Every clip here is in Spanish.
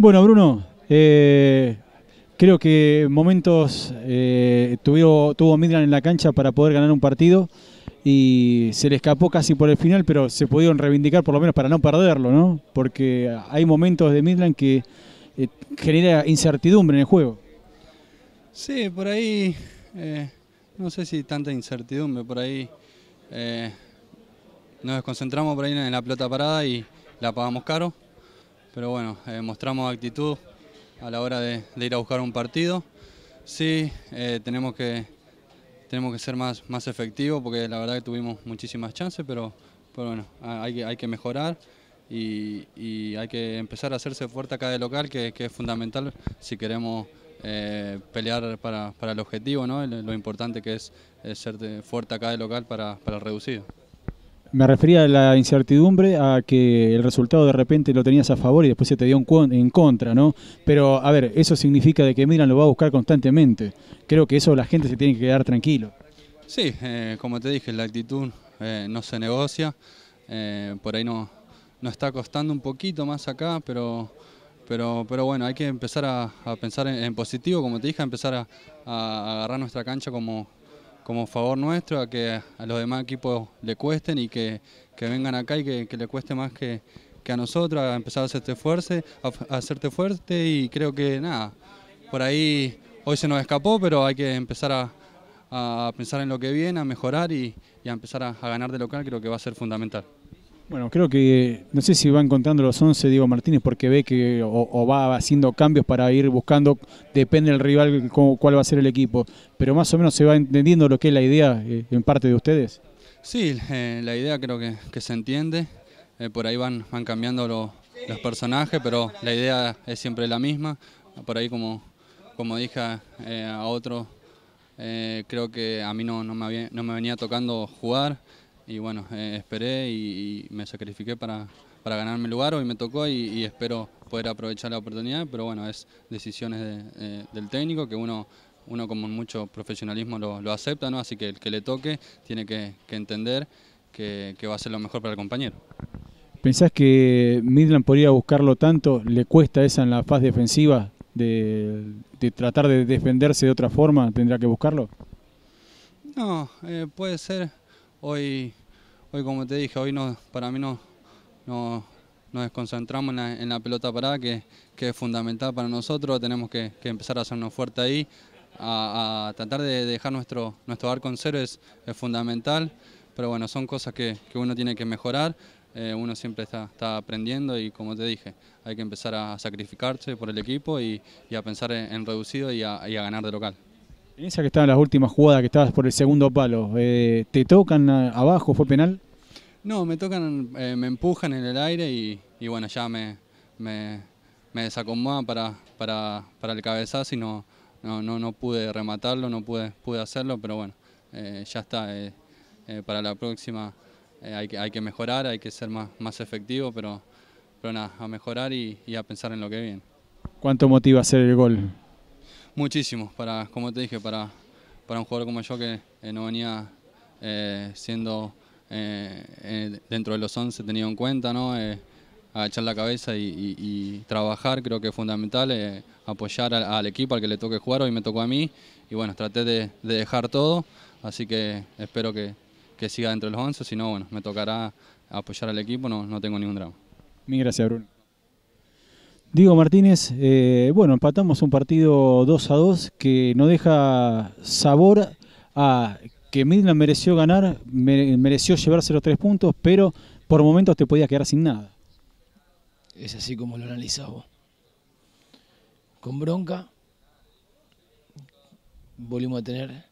Bueno, Bruno, eh, creo que momentos eh, tuvo, Midland en la cancha para poder ganar un partido y se le escapó casi por el final, pero se pudieron reivindicar por lo menos para no perderlo, ¿no? Porque hay momentos de Midland que eh, genera incertidumbre en el juego. Sí, por ahí, no sé si tanta incertidumbre, por ahí nos desconcentramos por ahí en la pelota parada y la pagamos caro pero bueno, eh, mostramos actitud a la hora de, ir a buscar un partido. Sí, eh, tenemos, que, tenemos que ser más, más efectivos porque la verdad que tuvimos muchísimas chances, pero, bueno, hay que, hay que mejorar y, hay que empezar a hacerse fuerte acá de local, que, es fundamental si queremos eh, pelear para, el objetivo, ¿no? lo importante que es, ser fuerte acá de local para, para el reducido. Me refería a la incertidumbre, a que el resultado de repente lo tenías a favor y después se te dio en contra, ¿no? Pero, a ver, eso significa de que Milan lo va a buscar constantemente. Creo que eso la gente se tiene que quedar tranquilo. Sí, eh, como te dije, la actitud eh, no se negocia. Eh, por ahí no, no está costando un poquito más acá, pero, pero, pero bueno, hay que empezar a, pensar en, positivo, como te dije, a empezar a, agarrar nuestra cancha como, como favor nuestro, a que a los demás equipos le cuesten y que, vengan acá y que, le cueste más que, a nosotros, a empezar a hacerte fuerte, a, hacerte fuerte y creo que nada, por ahí hoy se nos escapó, pero hay que empezar a, pensar en lo que viene, a mejorar y, a empezar a ganar de local, creo que va a ser fundamental. Bueno, creo que, no sé si va encontrando los 11 Diego Martínez porque ve que o, va haciendo cambios para ir buscando, depende del rival cuál va a ser el equipo, pero más o menos se va entendiendo lo que es la idea eh, en parte de ustedes. Sí, eh, la idea creo que, se entiende, eh, por ahí van, van cambiando los personajes, pero la idea es siempre la misma, por ahí como, como dije a otro, creo que a mí no, me no me venía tocando jugar, y bueno, eh, esperé y, me sacrifiqué para, para ganarme el lugar, hoy me tocó y, espero poder aprovechar la oportunidad, pero bueno, es decisiones eh, del técnico que uno, uno con mucho profesionalismo lo, acepta, ¿no? así que el que le toque tiene que, entender que, va a ser lo mejor para el compañero. ¿Pensás que Midland podría buscarlo tanto? ¿Le cuesta esa en la fase defensiva de, tratar de defenderse de otra forma? ¿Tendrá que buscarlo? No, eh, puede ser. Hoy hoy como te dije, hoy no, para mí no, no nos desconcentramos en la, pelota parada, que, es fundamental para nosotros, tenemos que, empezar a hacernos fuerte ahí, a, tratar de dejar nuestro, nuestro arco en cero es, fundamental, pero bueno, son cosas que, uno tiene que mejorar, eh, uno siempre está, está, aprendiendo y como te dije, hay que empezar a sacrificarse por el equipo y, a pensar en, reducido y a, y a ganar de local. En esa que estaba en las últimas jugadas, que estabas por el segundo palo, eh, ¿te tocan abajo? ¿Fue penal? No, me tocan, eh, me empujan en el aire y, bueno, ya me, me, desacomodan para, para, el cabezazo y no, no, no, pude rematarlo, no pude, pude hacerlo, pero bueno, eh, ya está. para la próxima hay, que, hay que mejorar, hay que ser más, más efectivo, pero, pero nada, a mejorar y, y a pensar en lo que viene. ¿Cuánto motiva hacer el gol? Muchísimo, para, como te dije, para, para un jugador como yo que eh, no venía eh, siendo eh, dentro de los 11 tenido en cuenta, ¿no? a echar la cabeza y, trabajar, creo que es fundamental, apoyar al, equipo al que le toque jugar, hoy me tocó a mí y bueno, traté de, dejar todo, así que espero que, siga dentro de los 11, si no, bueno, me tocará apoyar al equipo, no, no tengo ningún drama. Mil gracias, Bruno. Diego Martínez, eh, bueno, empatamos un partido 2 a 2 que no deja sabor a que Midland mereció ganar, mereció llevarse los tres puntos, pero por momentos te podías quedar sin nada. Es así como lo analizaba. Con bronca, volvimos a tener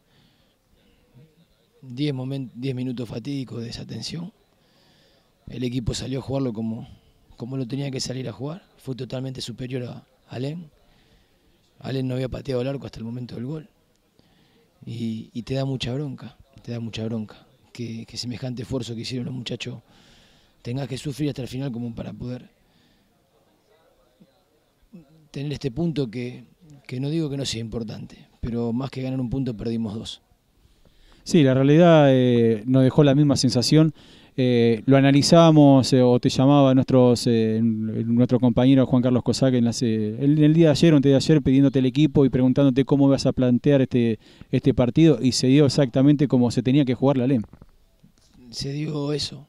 10 minutos fatídicos de desatención. El equipo salió a jugarlo como, como lo tenía que salir a jugar, fue totalmente superior a Alén. Alén no había pateado el arco hasta el momento del gol. Y, te da mucha bronca, te da mucha bronca. Que, semejante esfuerzo que hicieron los muchachos tengas que sufrir hasta el final como para poder tener este punto que, que no digo que no sea importante, pero más que ganar un punto perdimos dos. Sí, la realidad eh, nos dejó la misma sensación. Eh, lo analizábamos eh, o te llamaba nuestros, eh, nuestro compañero Juan Carlos Cosac en, el, día de ayer o antes de pidiéndote el equipo y preguntándote cómo vas a plantear este, este partido y se dio exactamente como se tenía que jugar la LEM. Se dio eso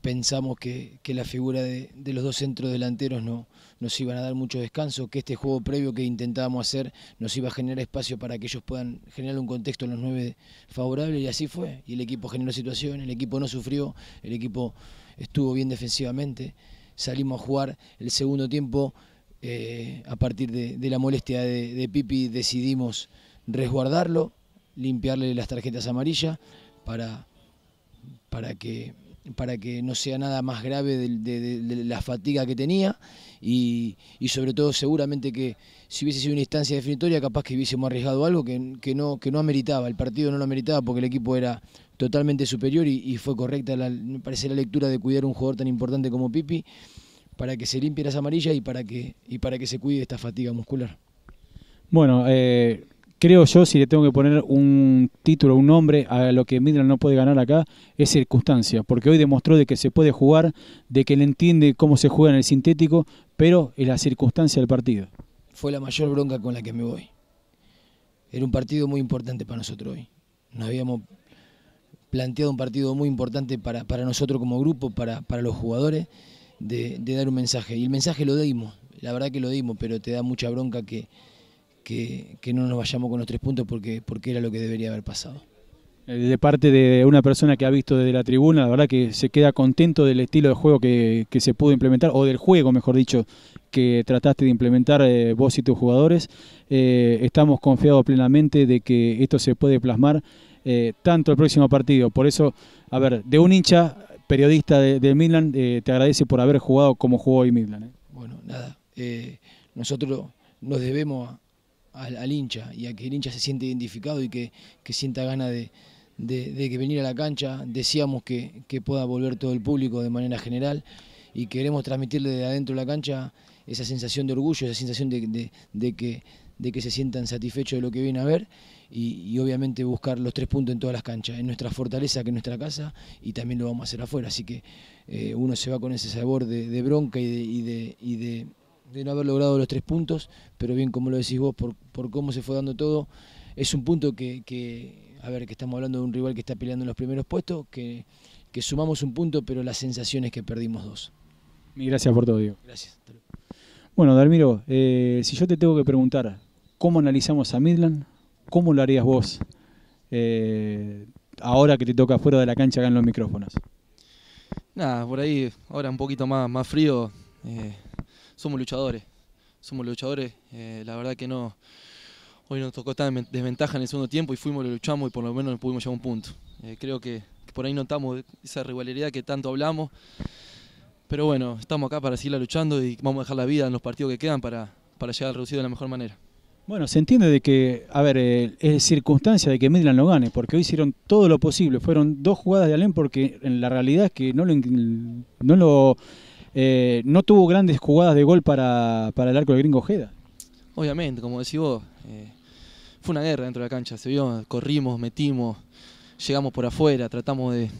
pensamos que, la figura de, los dos centros delanteros no, nos iban a dar mucho descanso, que este juego previo que intentábamos hacer nos iba a generar espacio para que ellos puedan generar un contexto en los nueve favorable y así fue. Y el equipo generó situación, el equipo no sufrió, el equipo estuvo bien defensivamente, salimos a jugar el segundo tiempo. Eh, a partir de, la molestia de, de Pipi decidimos resguardarlo, limpiarle las tarjetas amarillas para, para que para que no sea nada más grave de, la fatiga que tenía y, sobre todo seguramente que si hubiese sido una instancia definitoria capaz que hubiésemos arriesgado algo que, no, que no ameritaba, el partido no lo ameritaba porque el equipo era totalmente superior y, fue correcta me parece la lectura de cuidar un jugador tan importante como Pipi para que se limpie las amarillas y para que, y para que se cuide esta fatiga muscular. Bueno, eh, creo yo, si le tengo que poner un título, un nombre a lo que Midland no puede ganar acá, es circunstancia, porque hoy demostró de que se puede jugar, de que él entiende cómo se juega en el sintético, pero es la circunstancia del partido. Fue la mayor bronca con la que me voy. Era un partido muy importante para nosotros hoy. Nos habíamos planteado un partido muy importante para, para nosotros como grupo, para, para los jugadores, de, de dar un mensaje. Y el mensaje lo dimos, la verdad que lo dimos, pero te da mucha bronca que, que, que no nos vayamos con los tres puntos porque, porque era lo que debería haber pasado. Eh, De parte de una persona que ha visto desde la tribuna, la verdad que se queda contento del estilo de juego que, que se pudo implementar, o del juego, mejor dicho, que trataste de implementar eh, vos y tus jugadores. Eh, estamos confiados plenamente de que esto se puede plasmar eh, tanto el próximo partido. Por eso, a ver, de un hincha periodista de, de Midland, te agradece por haber jugado como jugó hoy Midland. Bueno, nada, nosotros nos debemos a- al, hincha y a que el hincha se siente identificado y que, que sienta ganas de, de- que venir a la cancha. Decíamos que, que pueda volver todo el público de manera general y queremos transmitirle de adentro de la cancha esa sensación de orgullo, esa sensación de, de- que, de que se sientan satisfechos de lo que vienen a ver y, y obviamente buscar los tres puntos en todas las canchas, en nuestra fortaleza que es nuestra casa y también lo vamos a hacer afuera. Así que eh, uno se va con ese sabor de, bronca y de, y de, de no haber logrado los tres puntos, pero bien como lo decís vos, por, por cómo se fue dando todo, es un punto que, que, a ver, que estamos hablando de un rival que está peleando en los primeros puestos, que, que sumamos un punto, pero la sensación es que perdimos dos. Y gracias por todo, Diego. Gracias. Hasta luego. Bueno, Dalmiro, eh, si yo te tengo que preguntar, ¿cómo analizamos a Midland? ¿Cómo lo harías vos eh, ahora que te toca fuera de la cancha acá en los micrófonos? Nada, por ahí, ahora un poquito más, más frío. eh, somos luchadores. Somos luchadores. eh, la verdad que no. Hoy nos tocó en desventaja en el segundo tiempo y fuimos, lo luchamos y por lo menos nos pudimos llevar un punto. Eh, creo que, por ahí notamos esa rivalidad que tanto hablamos. Pero bueno, estamos acá para seguirla luchando y vamos a dejar la vida en los partidos que quedan para, para llegar al reducido de la mejor manera. Bueno, se entiende de que, a ver, eh, es circunstancia de que Midland lo gane, porque hoy hicieron todo lo posible. Fueron dos jugadas de Alén porque en la realidad es que no lo, no lo eh, no tuvo grandes jugadas de gol para, para el arco del gringo Ojeda. Obviamente, como decís vos, eh, fue una guerra dentro de la cancha, se vio, corrimos, metimos, llegamos por afuera, tratamos de,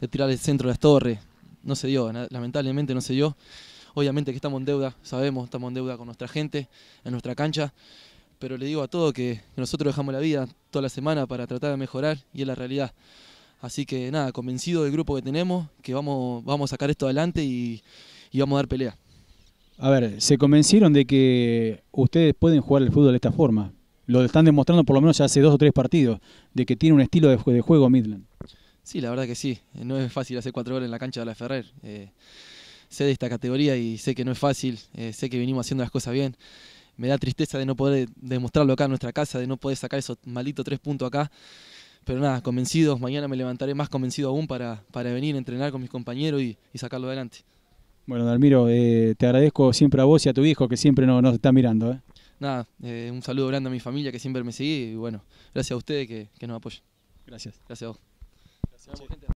de tirar el centro de las torres, no se dio, lamentablemente no se dio. Obviamente que estamos en deuda, sabemos, estamos en deuda con nuestra gente, en nuestra cancha, pero le digo a todos que, que nosotros dejamos la vida toda la semana para tratar de mejorar y es la realidad. Así que nada, convencido del grupo que tenemos, que vamos, vamos a sacar esto adelante y, y vamos a dar pelea. A ver, se convencieron de que ustedes pueden jugar el fútbol de esta forma. Lo están demostrando por lo menos ya hace dos o tres partidos, de que tiene un estilo de, jue- de juego Midland. Sí, la verdad que sí. No es fácil hacer cuatro goles en la cancha de la Ferrer. Eh, sé de esta categoría y sé que no es fácil. eh, sé que venimos haciendo las cosas bien. Me da tristeza de no poder demostrarlo acá en nuestra casa, de no poder sacar esos malditos tres puntos acá. Pero nada, convencidos. Mañana me levantaré más convencido aún para, para venir a entrenar con mis compañeros y, y sacarlo adelante. Bueno, Dalmiro, eh, te agradezco siempre a vos y a tu hijo que siempre nos, nos está mirando. ¿eh? Nada, eh, un saludo grande a mi familia que siempre me sigue y bueno, gracias a ustedes que, que nos apoyan. Gracias. Gracias a vos.